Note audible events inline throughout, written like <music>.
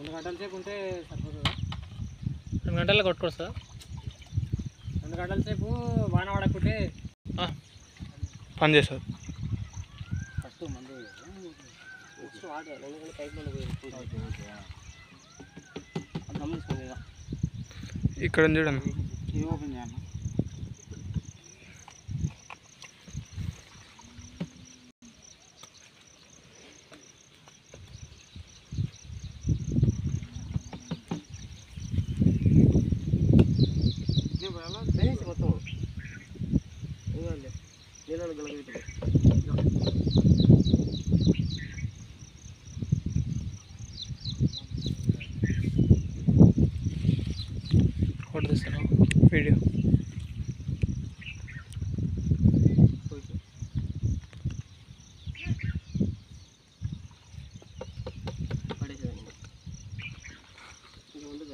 రెండు గంటల సేపు ఉంటే సరిపోతుంది. రెండు గంటల్లో కొట్టుకొస్తా? రెండు గంటల సేపు వాన పడకుంటే పని చేస్తారు ఫస్ట్ మందు నెక్స్ట్ వాటర్ ఎందుకంటే పైప్ గమనించుకోండి ఇక. ఇక్కడ చూడండి ఇది ఓపెన్ చేయండి మొత్తం నీళ్ళు గలగెట్టు ఫోటో తీస్తాను వీడియో పడేసేదండి ఇంకా ఉంది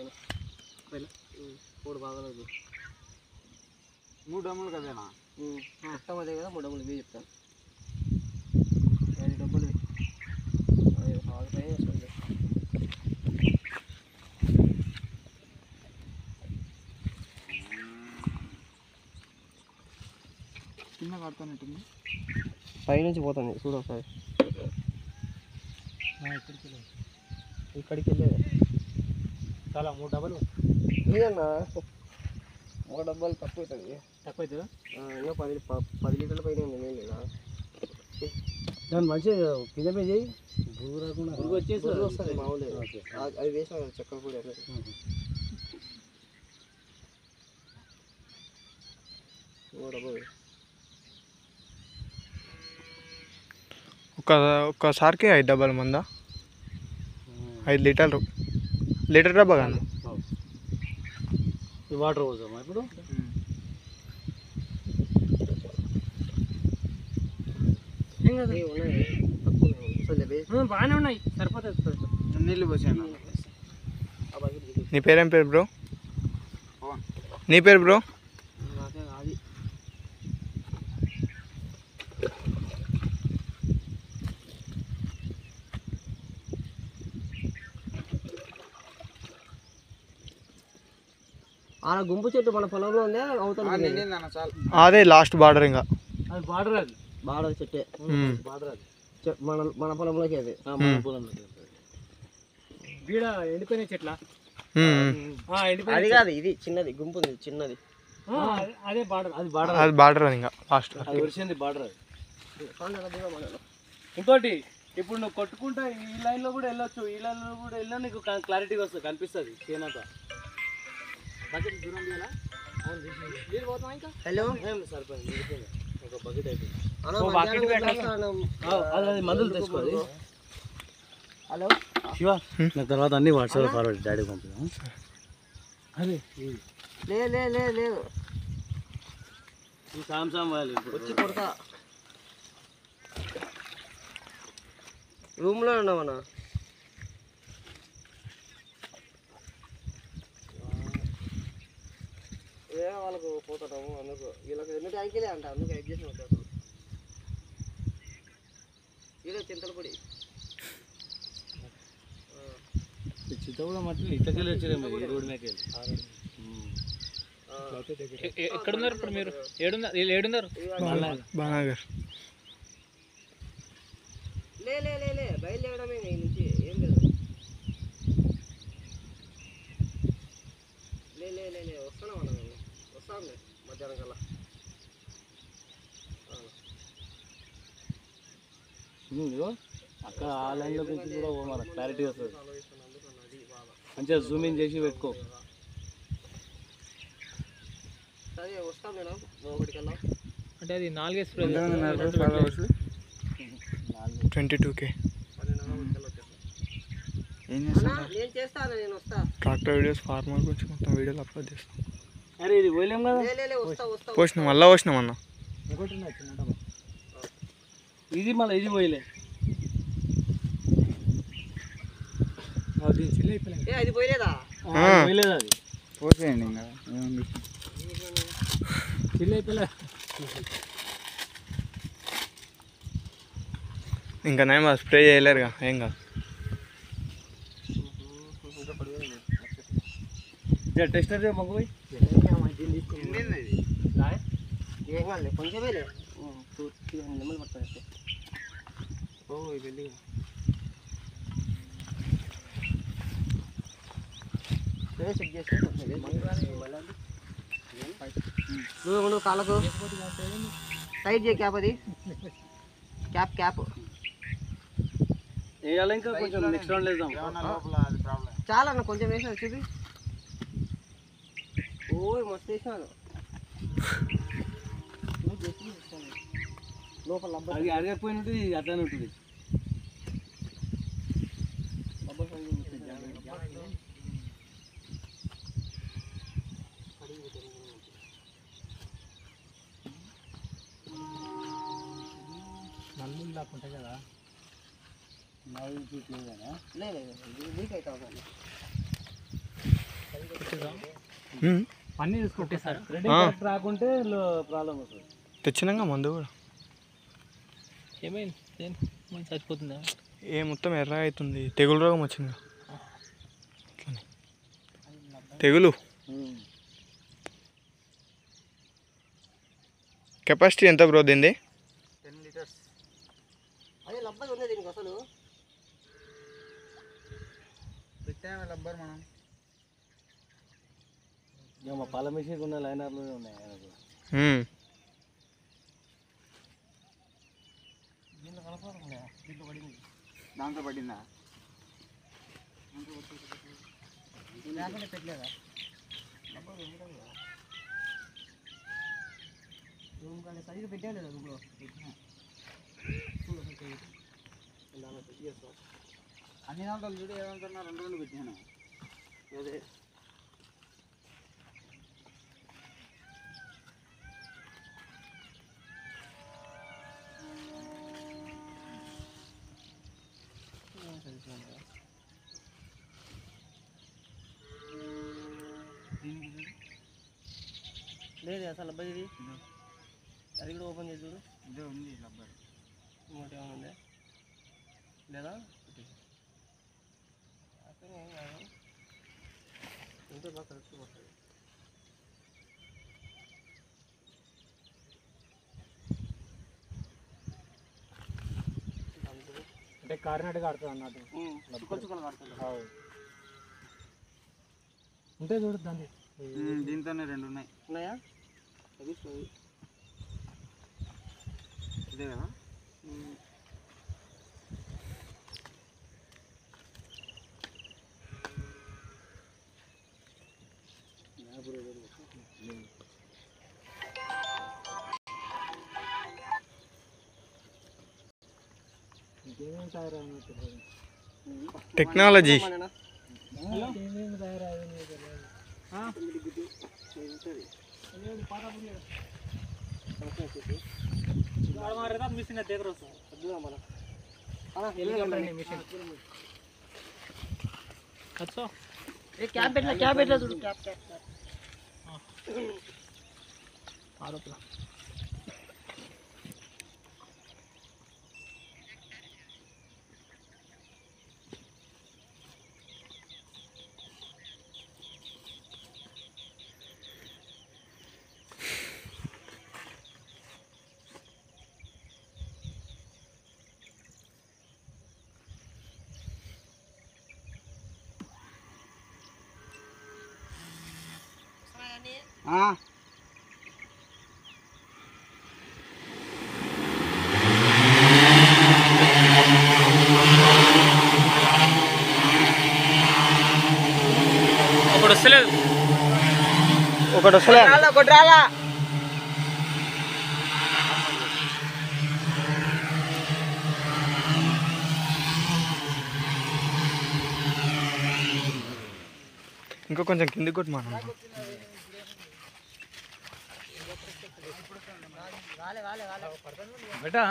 పైన మొత్తం అదే కదా మూడు డబ్బులు ఇవే చెప్తాను. ఐదు డబ్బులు చిన్న కడతానట్టుంది పైనుంచి పోతుంది చూడు ఒకసారి. ఇక్కడికి వెళ్ళేది. చాలా మూడు డబ్బులు. ఇదన్నా మూడు డబ్బాలు తక్కువ అవుతుంది తక్కువ అవుతుందా ఇంకా పది ప- పది లీటర్ల పైన ఉంది నీళ్ళు ఇలా దాని మంచిగా కింద మీద చేయి పురుగు రాకుండా పురుగు వచ్చేసి వస్తుంది మామూలు అది వేసిన చక్కెర పొడి అట్లా మూడు డబ్బాలు ఒక ఒక్కసారికి ఐదు డబ్బాల మందా ఐదు లీటర్లు లీటర్ డబ్బా కానీ ఈ వాటర్ పోసామా ఇప్పుడు? బాగానే ఉన్నాయి. సరిపోతుంది నీళ్ళు పోసాను. నీ పేరేం పేరు బ్రో. నీ పేరు బ్రో నాకే అది ఆడ గుంపు చెట్టు మన పొలంలో ఉందే చాలు. అదే లాస్ట్ బార్డర్ ఇంకా. అది బార్డర్ అది. బాగా చెట్టే. బార్డర్ అది. మన మన పొలంలోకి అది. మ్మ్. బీడ ఎండిపోయిన చెట్ల? అది కాదు ఇది చిన్నది గుంపు ఉంది చిన్నది. ఆ, అదే- బార్డర్. అది బార్డర్ అది బార్డర్ అది ఇంకా లాస్ట్. అది వరిసింది బార్డర్ అది. ఇంకోటి ఇప్పుడు నువ్వు కొట్టుకుంటా ఈ లైన్లో కూడా వెళ్ళొచ్చు ఈ లైన్లో కూడా వెళ్ళినా నీకు క్లారిటీగా వస్తుంది కనిపిస్తుంది చేనంతా. బకెట్ దూరం తీయాలా నీళ్ళు పోతాం ఇంకా? హలో? సరిపోయింది. ఒక బకెట్ అయిపోయింది. మందులు తెచ్చుకోవాలి హలో? శివ నాకు తర్వాత అన్ని వాట్సాప్ ఫార్వర్డ్ డాడీ పంపిద్దాం. అదే లే లే లే లేదు సామ్సంగ్ వాళ్ళు వచ్చి కొడతా. రూమ్లో ఉన్నామన్నా ఏ వాళ్ళకు పోతాము అందుకు. వీళ్ళకి ఎన్ని ట్యాంకీలే అంట అందుకు చేసిన వచ్చేస్తాం వీళ్ళ చింతలపొడి. మట్టి వచ్చారేమో ఈ మీద ఎక్కడున్నారు ఇప్పుడు మీరు? ఏడున్నారు? ఏడున్నారు బానగర్ లే లే లే లే బయలుదేరడమే నుంచి ఏం లేదు. లే లే లే లే వస్తున్నాం వస్తాంలే మధ్యాహ్నం కల్లా. అక్కడ ఆ లైన్లో నుంచి కూడా మన క్లారిటీ వస్తుంది. మంచిగా జూమ్ ఇన్ చేసి పెట్టుకో. సరే వస్తాం నేను ఒకటికల్లా అంటే అది నాలుగే స్ప్రే ట్వంటీ టూ కే చేస్తాను చేస్తాను ట్రాక్టర్ వీడియోస్ ఫార్మర్ గురించి మొత్తం వీడియోలు అప్లోడ్ చేస్తాం. అరే ఇది పోయలేం కదా. లే లే లే వస్తా వస్తా పోసినాం మళ్ళీ పోసినాం అన్న. ఇది మళ్ళీ ఇది పోయలే. అది పోయలేదా? పోయలేదు అది. పోసేయండి ఇంకా ఏముంది చిల్లి అయిపోలే. ఇంకా నేను స్ప్రే చేయలేరుగా ఏం కాదు. టెస్టర్ మగ్గు పోయి. ఏం కాదు కొంచెమేలే టూ త్రీ హండ్రెడ్ ఎంఎల్ పడుతుంది ఓ ఇది చెక్ చేస్తే నువ్వు కాళ్ళకు సైడ్ చేయి క్యాప్ అది క్యాప్ క్యాప్ వేయాలి ఇంకా కొంచెం నెక్స్ట్ రౌండ్ వేద్దాం చాలా అన్న కొంచెం వేసిన చూపి. ఓయ్ మస్తు వేసినాను. లోపల అది అడగకపోయినట్టు ఇది అట్లానే ఉంటుంది రబ్బర్ సైజ్ ఉంటుంది జాగ్రత్త. లే, లే, లే, ఇది లీక్ అవుతా. అన్నీ తీసుకుంటే సార్. రాకుంటే ప్రాబ్లం వస్తుంది తెచ్చినాక మందు కూడా. ఏమైంది? చచ్చిపోతుందా? ఏ మొత్తం ఎర్ర అవుతుంది. తెగులు రోగం వచ్చింది తెగులు? కెపాసిటీ ఎంత బ్రో టెన్ లీటర్స్. అదే లబ్బర్ ఉంది దీనికి అసలు? పెట్టాము రబ్బర్ మనం. ఇక మా పాల మిషన్ ఉన్న లైనర్లోనే ఉన్నాయి ఆయనకు ఉమ్. దీంట్లో కలపకుండా దీంట్లో పడింది దాంతో పడిందా ఇది లేకుండా పెట్టలేదా లబ్బర్ ఉంది కదా రూమ్ కానీ సరిగ్గా పెట్టా లేదా రూమ్లో పెట్టినా చూడు అసలు చెయ్యి. దాంట్లో పెట్టి చేస్తాం అన్ని దాంట్లో చూడు ఏమంటున్నా రెండు రెండు పెట్టాను అదే అబ్బాయి ఇది? అది కూడా ఓపెన్ చేసి చూడు. ఇదే ఉంది రబ్బర్. ఇంకోటి ఏమైనా ఉందా? లేదా? అతను ఏం కాదు. ఉంటే బాగా కరెక్ట్ వస్తుంది అంటే కారినట్టుగా ఆడుతుంది అన్నట్టు. కడుతుంది ఉంటే చూడు దాన్ని. దీంతోనే రెండు ఉన్నాయి. ఉన్నాయా? అది చూడు. ఇదే కదా? టెక్నాలజీ. మననా? ఏమేమి తయారైంది తొమ్మిది గుడ్డు. ఇది ఉంటుంది. సంవత్సరం వచ్చేసి. మిషన్ దగ్గర వస్తుంది వద్దురా మన. అలా వెళ్ళి మిషన్ వచ్చో ఏ క్యాబ్ పెట్టిన క్యాబ్ పెట్టిన చూడు క్యాబ్ క్యాబ్ ఒకటి వస్తలే ఒకటి రాలా ఇంకా కొంచెం కిందికి కొట్టి మనం బేటా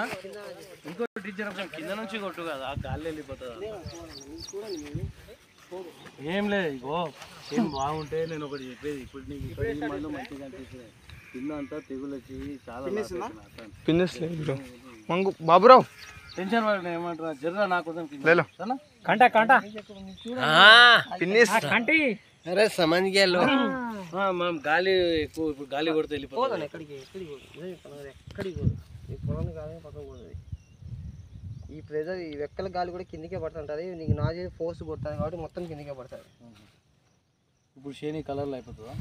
ఇంకో టీచర్ కింద నుంచి కొట్టు కదా ఆ గాలి వెళ్ళిపోతుంది? ఏం లేదు ఇగో ఏం బాగుంటే నేను ఒకటి చెప్పేది. ఇప్పుడు నీకు ఇక్కడ ఈ మందు మంచిగా అనిపిస్తుంది. కింద అంతా తెగులు వచ్చి చాలా loss అవుతుంది అట్లా. పిన్నిస్ లేదు. బ్రో మంగు బాబురావు. టెన్షన్ పడకుండా ఏమంటారా? జర్రా నా కోసం లేలో. కంట కంట. ఫినిష్ కంటి. ఆ, మనం గాలి ఎక్కువ ఇప్పుడు గాలి కొడితే వెళ్ళిపోతుంది. ఎక్కడికి? ఎక్కడికి కదా, ఎక్కడికి పోదు? ఈ పొలం కాదని పక్కన పోతుంది. ఈ ప్రెజర్ ఈ వెక్కల గాలి కూడా కిందికే పడుతుంటుంది. నీకు నాజీ ఫోర్స్ కొడుతుంది కాబట్టి మొత్తం కిందికే పడుతుంది. ఇప్పుడు షేని కలర్లో అయిపోతుందా?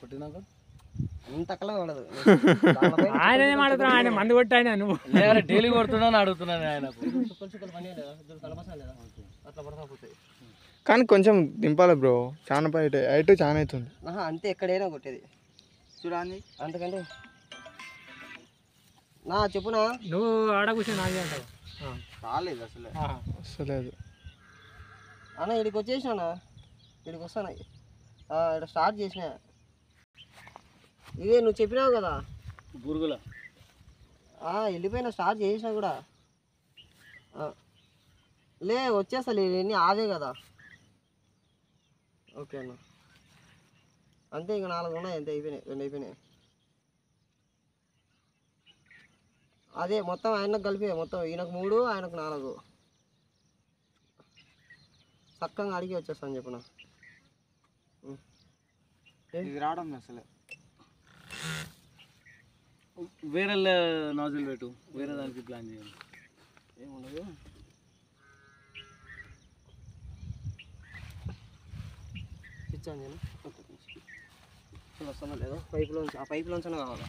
కొట్టినాక అంత అక్కల పడదు. <laughs> ఆయన ఏం ఆయన మందు కొట్టి ఆయన నువ్వు లేదా డైలీ కొడుతున్నాను అడుగుతున్నాను పని లేదా? అట్లా పడతా పోతాయి. కానీ కొంచెం దింపాలి బ్రో. చాలా పై హైట్ చాలా అవుతుంది. ఆహా అంతే ఎక్కడైనా కొట్టేది. చూడండి. అంతకంటే నా చెప్పునా? నువ్వు ఆడ కూర్చొని నాది అంటావు? రాలేదు అసలు. వస్తలేదు అన్న ఇక్కడికి వచ్చేసినా ఇక్కడికి వస్తాను? ఇక్కడ స్టార్ట్ చేసిన. ఇదే నువ్వు చెప్పినావు కదా? బురుగుల. ఆ, వెళ్ళిపోయినా స్టార్ట్ చేసినా కూడా. ఆ, లే వచ్చేస్తా ఎన్ని ఆదే కదా. ఓకే అన్న. అంతే ఇంకా నాలుగు ఉన్నాయి అంతే అయిపోయినాయి రెండు అయిపోయినాయి. అదే మొత్తం ఆయనకు కలిపే మొత్తం ఈయనకు మూడు ఆయనకు నాలుగు. చక్కగా అడిగి వచ్చేస్తాను చెప్పున ఇది రావడం అసలు. వేరే నాజిల్ పెట్టు వేరే దానికి ప్లాన్ చేయండి. ఏముండదు? ఇచ్చాను నేను. వస్తుందో లేదో? పైపులోంచి ఆ పైపులోంచి కావాలా?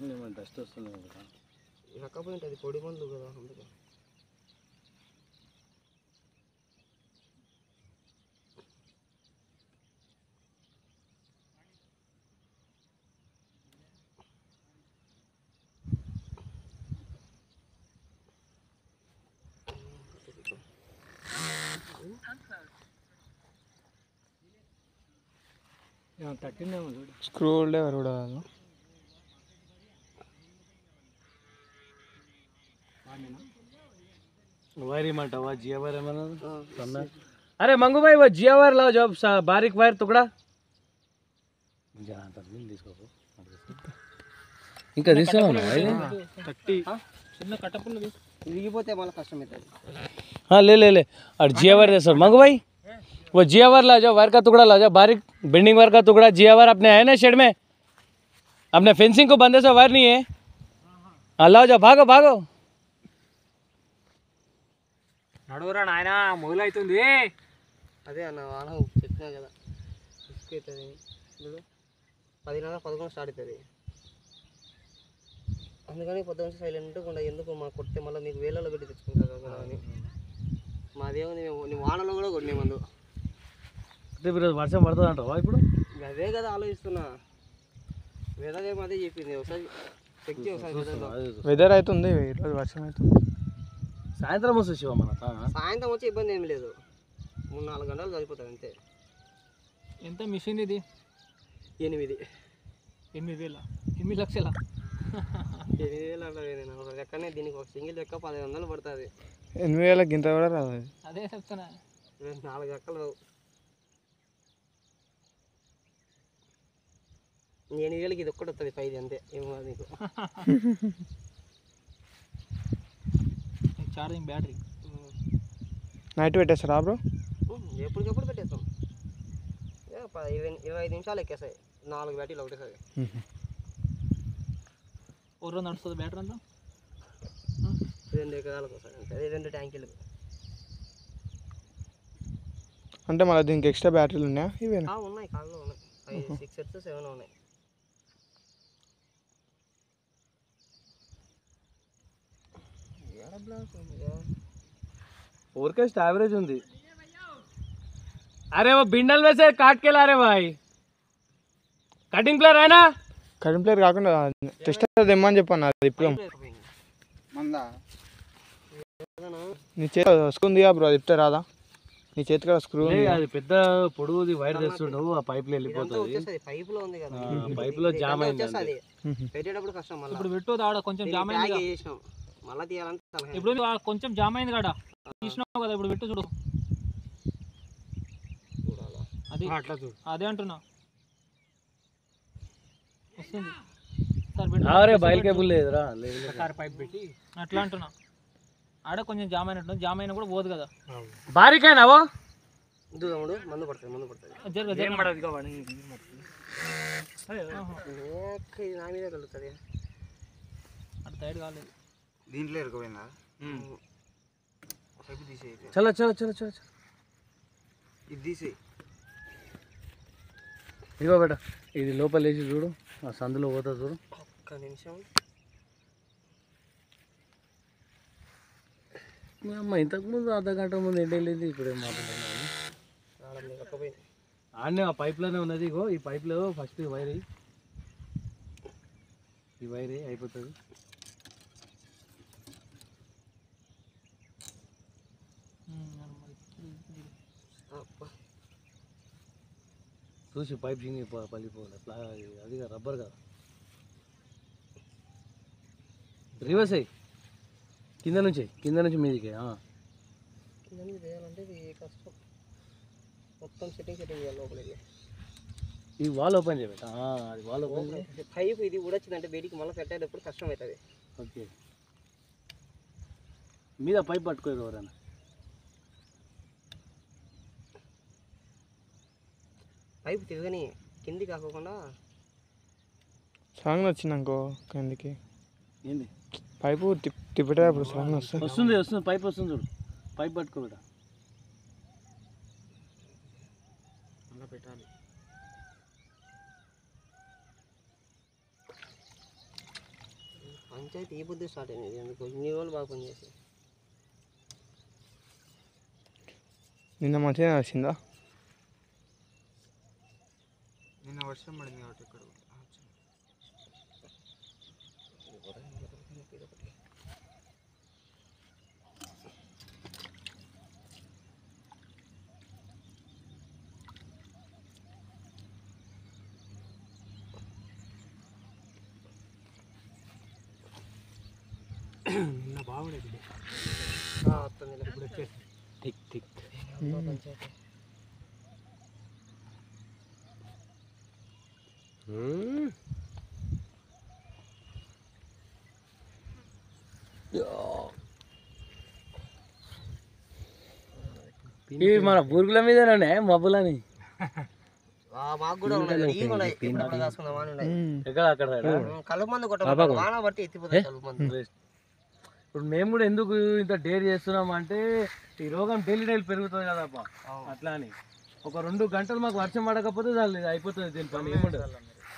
డస్ట్ వస్తుంది కదా. లేకపోయింది అది పొడి మందులు కదా అందుకే. తట్టిందేమో చూడు. స్క్రూ లేవర్ కూడా కాదు. वायर मत हुआ जिया वायर है मैंने अरे मंगू भाई वो जिया वायर लाओ जो सा- बारीक वायर टुकड़ा ఇంకా తీసామన్నా తట్టి చిన్న కట్టపుల్లది విరిగిపోతే మళ్ళీ కష్టం అవుతుంది हाँ ले ले ले और जिया वायर दे सर मंगू भाई वो जिया वायर ला जाओ वायर का टुकड़ा ला जाओ बारीक बेंडिंग वायर का टुकड़ा जिया वायर अपने है ना शेड में अपने फेंसिंग को बंदे से वायर नहीं है हाँ लाओ जाओ भागो भागो నడువురా నాయన మొదలవుతుంది అదే అన్న వాన చెప్పినా కదా రిస్క్ అవుతుంది. ఇప్పుడు పదిన్నర పదకొండు స్టార్ట్ అవుతుంది. అందుకని పొద్దు నుంచి సైలెంట్గా ఉండ. ఎందుకు మా కొడితే మళ్ళీ నీకు వేలలో పెట్టి తెచ్చుకుంటారు కదా అని. మాదేముంది మేము నీ వానలో కూడా కొట్టినే మందు. అంటే ఈరోజు వర్షం పడుతుంది అంటావా ఇప్పుడు? అదే కదా ఆలోచిస్తున్నా. వెదర్ ఏమో అదే చెప్పింది. ఒకసారి చెక్ చేయి ఒకసారి వెదర్ అవుతుంది ఈరోజు వర్షం అవుతుంది. సాయంత్రం వస్తుంది శివ మన? సాయంత్రం వచ్చి ఇబ్బంది ఏం లేదు. మూడు నాలుగు గంటలు సరిపోతుంది అంతే. ఎంత మిషన్ ఇది? ఎనిమిది. ఎనిమిది వేల ఎనిమిది లక్షల? ఎనిమిది వేలు నేను ఒక లెక్కనే దీనికి ఒక సింగిల్ లెక్క పదిహేను వందలు పడుతుంది. ఎనిమిది వేల గింత కూడా రాదు. అది. చెప్తున్నా. నాలుగు ఎక్కలు ఎనిమిది వేలకి ఇది ఒక్కటి వస్తుంది పైది అంతే. ఏమో నీకు. <laughs> ఛార్జింగ్ బ్యాటరీ నైట్ పెట్టేస్తారా బ్రో ఎప్పటికప్పుడు పెట్టేస్తాం. ఇరవై ఇరవై ఐదు నిమిషాలు ఎక్కేస్తాయి. నాలుగు బ్యాటరీలు ఒకటేసారి. ఓ రోజు నడుస్తుంది బ్యాటరీ అంతా? రెండు ఎకరాలకు వస్తాయి రెండు ట్యాంకీలకు అంటే మళ్ళీ దీనికి ఎక్స్ట్రా బ్యాటరీలు ఉన్నాయా? ఇవేనా? ఆ, ఉన్నాయి. కాళ్ళు ఉన్నాయి. ఫైవ్ సిక్స్ సెట్స్ సెవెన్ ఉన్నాయి. ఫోర్కాస్ట్ యావరేజ్ ఉంది. అరే ఓ బిండల్ వేసే కాట్కెళ్ళారే బాయ్. కటింగ్ ప్లేయర్ అయినా? కటింగ్ ప్లేయర్ కాకుండా టెస్ట్ తెమ్మని చెప్పాను అది ఇప్పుడు. నీ చేతి వస్తుంది బ్రో అది చెప్తే రాదా? నీ చేతి కదా స్క్రూ అది పెద్ద పొడుగుది వైర్ తెస్తుండవు ఆ పైప్లో వెళ్ళిపోతుంది. పైప్లో ఉంది కదా. పైప్లో జామ్ అయింది పెట్టేటప్పుడు కష్టం ఇప్పుడు పెట్టు కొంచెం జామ్ అయింది మళ్ళీ తీయాలంటే తలకాయ. ఇప్పుడు కొంచెం జామ్ అయింది కదా తీసినావు కదా ఇప్పుడు పెట్టు చూడు. చూడాలా? అది అదే అంటున్నా. వస్తుంది. సార్ పెట్టు. అరే బయలు కేబుల్ లేదురా. లేదు పైప్ పెట్టి. అట్లా అంటున్నా. ఆడ కొంచెం జామ్ అయినట్టు జామ్ అయినా కూడా పోదు కదా. బారికేనావో ఇది తమ్ముడు మందు పడుతుంది మందు పడుతుంది. జరగ జరగ ఏక్క, ఇది నా మీద కలుగుతుంది. అటు సైడ్ కాలేదు. దీంట్లో ఇరుకుపోయిందా పైపు తీసేయి చలో చలో చలో చలో చలో. ఇది తీసేయి. ఇగో బేట ఇది లోపల వేసి చూడు ఆ సందులో పోతా చూడు. ఒక్క నిమిషం. మీ అమ్మ ఇంతకుముందు అర్ధ గంట ముందు ఎండ వెళ్ళింది ఇప్పుడే మాట్లాడుతున్నాను ఆడనే ఆ పైప్లోనే ఉన్నది ఇగో ఈ పైప్లో ఫస్ట్ వైర్. ఈ వైర్ అయిపోతుంది అబ్బా. చూసి పైప్ చింగి ప- పగిలిపోవాలి ప్లా అది రబ్బర్ కదా. రివర్స్ అయ్యి. కింద నుంచి కింద నుంచి మీదికి ఆ. కింద నుంచి చేయాలంటే ఇది కష్టం. మొత్తం సెట్టింగ్ సెట్టింగ్ చేయాలి లోపలికి ఈ వాల్ ఓపెన్ చేయబెట్ట? అది వాల్ ఓపెన్ పైప్ ఇది ఊడొచ్చిందంటే బయటికి మళ్ళీ పెట్టేటప్పుడు కష్టం అవుతుంది. ఓకే. మీద పైప్ పట్టుకోరు ఎవరైనా. పైప్ తిరగని కింది కాకుండా సాంగ్ వచ్చిందనుకో కిందికి. ఏంది? పైపు తిప్ తిప్పేటప్పుడు సాంగ్ వస్తుంది వస్తుంది వస్తుంది పైప్ వస్తుంది చూడు. పైప్ పట్టుకోబెట్ట. మళ్ళీ పెట్టాలి. పంచాయతీ ఈ బుద్ధి స్టార్ట్ అయింది ఎందుకు? ఇన్ని రోజులు బాగా పనిచేసి నిన్న మంచిగా వచ్చిందా నిన్న వర్షం పడింది కాబట్టి ఇక్కడ నిన్న బాగుండేది వస్తుంది ఇప్పుడు వచ్చేసి టిక్ టిక్ పంచాయతీ ఇవి మన బురుగుల మీదనే మబ్బులని. ఇప్పుడు మేము కూడా ఎందుకు ఇంత డేర్ చేస్తున్నాం అంటే ఈ రోగం డైలీ డైలీ పెరుగుతుంది కదప్పా. అట్లా అని ఒక రెండు గంటలు మాకు వర్షం పడకపోతే చాలు అయిపోతుంది దీని పని. ఏముండదు.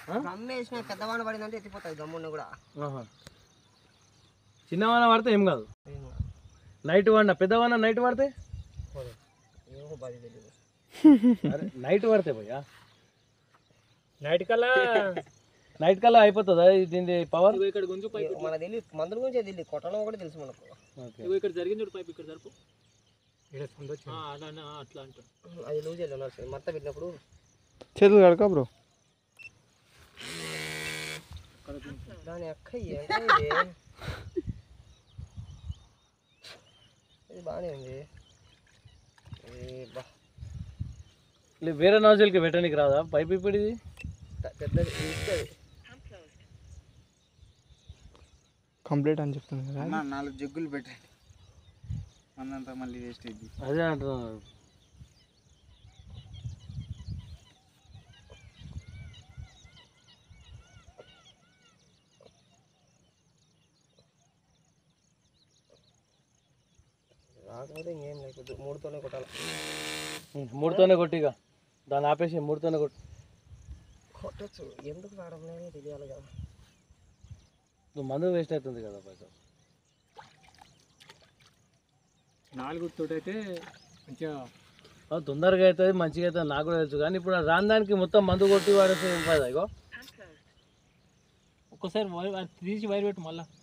ఆ? గమ్మేసిన పెద్ద వాన పడిందంటే ఎత్తిపోతుంది గమ్మున్న కూడా. ఆహా. చిన్న వాన పడితే ఏం కాదు. నైట్ వాడిన? పెద్ద వాన నైట్ పడితే నైట్ పడితే భయ్యా నైట్ కల్లా? నైట్ కల్లా అయిపోతుందా దీని పవర్? ఇక్కడ గుంజు పైప్ మన తెలియదు మందుల గురించే తెలియదు కొట్టడం కూడా తెలుసు మనకు. ఓకే. ఇగో ఇక్కడ జరిగింది పైప్ ఇక్కడ జరుపు అట్లా అంటా అది లూజ్ వెళ్ళి వస్తుంది మత్త పెట్టినప్పుడు చేతులు కడక బ్రో. దాని అక్క ఇది బాగానే ఉంది. ఏ బా. లే, వేరే నాజులకి పెట్టడానికి రాదా? పైప్ ఇప్పుడు ఇది పెద్దది కంప్లీట్ అని చెప్తుంది కదా? అన్న నాలుగు జగ్గులు పెట్టండి. మనంతా మళ్ళీ వేస్ట్ అయింది అదే అంటున్నాను రాకపోతే ఇంకేం లేకపోతే మూడుతోనే కొట్టాలి? మూడుతోనే కొట్టిగా దాన్ని ఆపేసి మూడుతోనే కొట్టు. కొట్టచ్చు. ఎందుకు రావడం లేదో తెలియాలి కదా. నువ్వు మందు వేస్ట్ అవుతుంది కదా పైసా? నాలుగు తోటైతే మంచిగా తొందరగా అవుతుంది మంచిగా అవుతుంది నాకు కూడా తెలుసు. కానీ ఇప్పుడు ఆ రాని దానికి మొత్తం మందు కొట్టి వాడేస్తే ఏం ఫాయిదా ఇగో? ఒక్కసారి తీసి వైర్ పెట్టు మళ్ళా వైర్ ఏం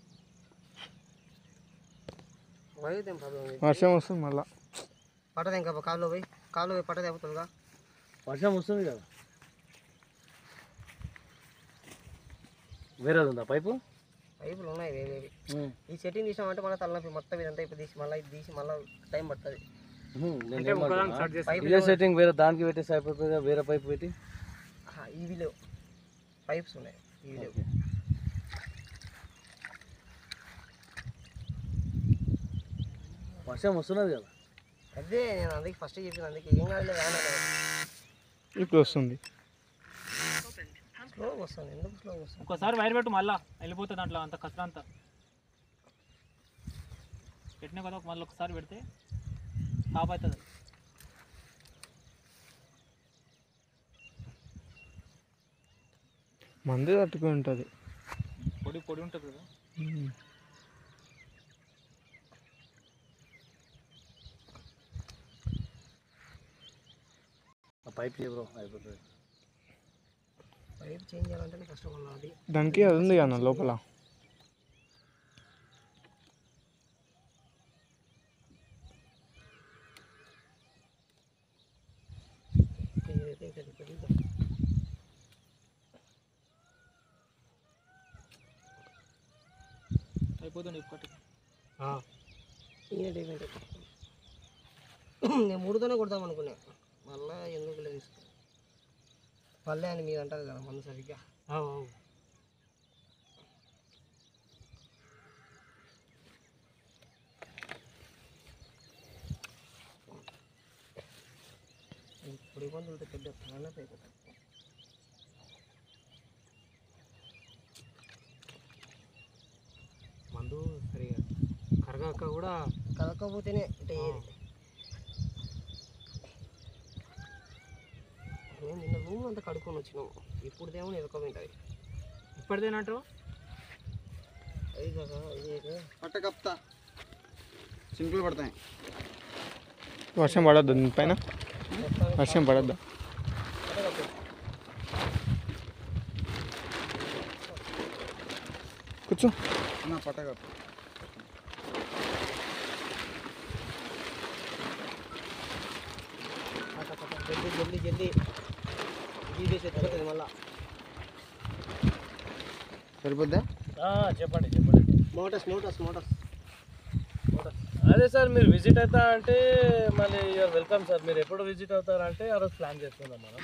ప్రాబ్లం లేదు వర్షం వస్తుంది మళ్ళా. పట్టదు ఇంకా కాళ్ళు పోయి కాళ్ళు పోయి పట్టదు అయిపోతుందిగా వర్షం వస్తుంది కదా. వేరేది ఉందా పైపు? పైపులు ఉన్నాయి వేవేవి ఈ సెట్టింగ్ తీసామంటే మళ్ళీ తలనొప్పి మొత్తం ఇదంతా ఇప్పుడు తీసి మళ్ళీ ఇది తీసి మళ్ళీ టైం పడుతుంది. పైపు ఇదే సెట్టింగ్ వేరే దానికి పెట్టేసి అయిపోతుంది వేరే పైపు పెట్టి? ఇవి లేవు. పైప్స్ ఉన్నాయి ఇవి లేవు. వర్షం వస్తున్నది కదా. అదే నేను అందుకే ఫస్ట్ చెప్పిన అందుకే ఏం కాదు. ఇప్పుడు వస్తుంది. స్లోగా వస్తుంది ఎందుకు స్లోగా వస్తుంది? ఇంకోసారి వైర్ పెట్టు మళ్ళా వెళ్ళిపోతుంది దాంట్లో అంత కసరా అంతా. పెట్టినా కదా మళ్ళీ ఒకసారి పెడితే టాప్ అవుతుంది. మంది తట్టుకుని ఉంటుంది. పొడి పొడి ఉంటుంది కదా. పైప్ బ్రో అయిపోతుంది. పైప్ చేంజ్ చేయాలంటే మళ్ళీ అది. దానికి అది ఉంది కదా లోపల. అయిపోతుంది నేను మూడుతోనే కొడదాం అనుకున్నా మళ్ళా ఎందుకు లేదు తీసుకో పల్లె అని మీరు అంటారు కదా మందు సరిగ్గా ఇప్పుడు ఇబ్బంది ఉంటే పెద్ద ప్రాణత అయిపోతుంది మందు సరిగా కరగాక కూడా కదకపోతేనే ఇట అయ్యేది నేను నిన్న రూమ్ అంతా కడుక్కొని వచ్చినాము ఇప్పుడు దేమో ఎదుర్కోమంటుంది ఇప్పటిదేనంటావు అది కాక ఇది పట్ట కప్తా సింపుల్ పడతాయి వర్షం పడద్దు పైన వర్షం పడద్దు కూర్చో అన్న పట్ట కప్పు పట్ట సరిపోద్దా? చెప్పండి చెప్పండి. Motors motors motors. అదే సార్ మీరు విజిట్ అవుతా అంటే మళ్ళీ యూఆర్ వెల్కమ్ సార్. మీరు ఎప్పుడు విజిట్ అవుతారంటే ఆ రోజు ప్లాన్ చేసుకుందాం మనం.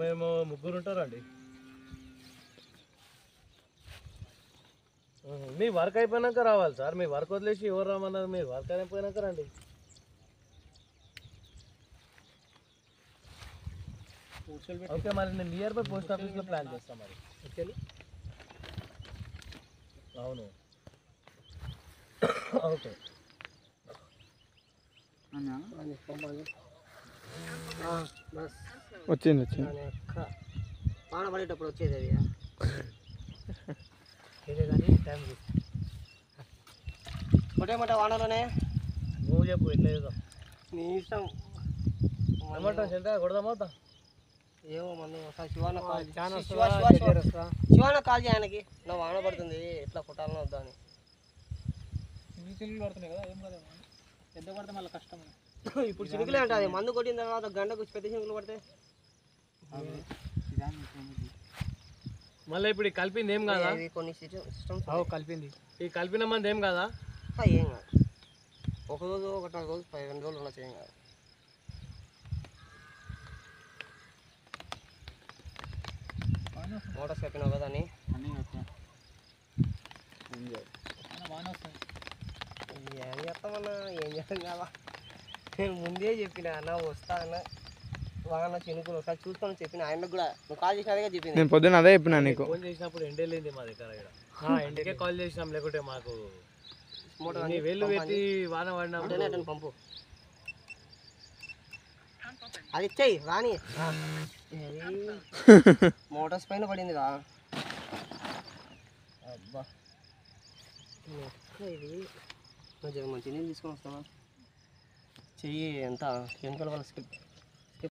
మేము ముగ్గురు ఉంటారండి. మీ వర్క్ అయిపోయినాక రావాలి సార్. మీ వర్క్ వదిలేసి ఎవరు రమ్మన్నారు? మీ వర్క్ అయిపోయినాక రండి. ఓకే మరి నేను నియర్ బై పోస్ట్ ఆఫీస్లో ప్లాన్ చేస్తాను మరి. ఓకే. అవును. ఓకే. బస్. వచ్చింది వచ్చింది. వాన పడేటప్పుడు వచ్చేది అది. ఇదే కానీ టైం ఒకటే మాట వానలోనే? నువ్వు చెప్పు ఎట్లా నీ ఇష్టం. ఏమంటావు చెల్తా కొడదామా వద్దా? ఏమో మందు ఒకసారి శివాన కాల్ జాన్ శివ శివ శివ జగ్గర్ శివాన కాల్ చేయడానికి నా వాన పడుతుంది ఎట్లా కొట్టాలనో వద్దా అని. చిన్న చిన్నలు పడుతున్నాయి కదా ఏం కదా పెద్ద పడితే మళ్ళీ కష్టం ఇప్పుడు చినుకులే ఉంటుంది మందు కొట్టిన తర్వాత గంటకు పెద్ద చినుకులు పడితే మళ్ళీ ఇప్పుడు కలిపింది ఏం కాదా? కొన్ని సిస్టమ్స్ కలిపింది. ఈ కలిపిన మంది ఏం కాదా? ఏం కాదు. ఒక రోజు ఒకటి పది రెండు రోజులు ఉండొచ్చు ఏం కాదు. మోటార్స్ కప్పినావు కదా అని. ఏం చేస్తామన్నా ఏం చేస్తాం కదా? నేను ముందే చెప్పిన అన్న వస్తా అన్న. వాన చినుకులు ఒకసారి చూసుకొని చెప్పిన. ఆయనకు కూడా నువ్వు కాల్ చేసినదిగా చెప్పింది. నేను పొద్దున్న అదే చెప్పినా నీకు. ఫోన్ చేసినప్పుడు ఎండేలేంది మా దగ్గర ఇక్కడ ఎండకే <laughs> కాల్ చేసినాం లేకుంటే మాకు మోటార్ నీ వేలు పెట్టి వాన అతను పంపు. అది ఇచ్చేయి రాని మోటార్స్ పైన పడింది రా అబ్బా ఇది. మంచి నీళ్ళు తీసుకొని వస్తావా? చెయ్యి ఎంత? కెమికల్ వల్ల స్కిప్.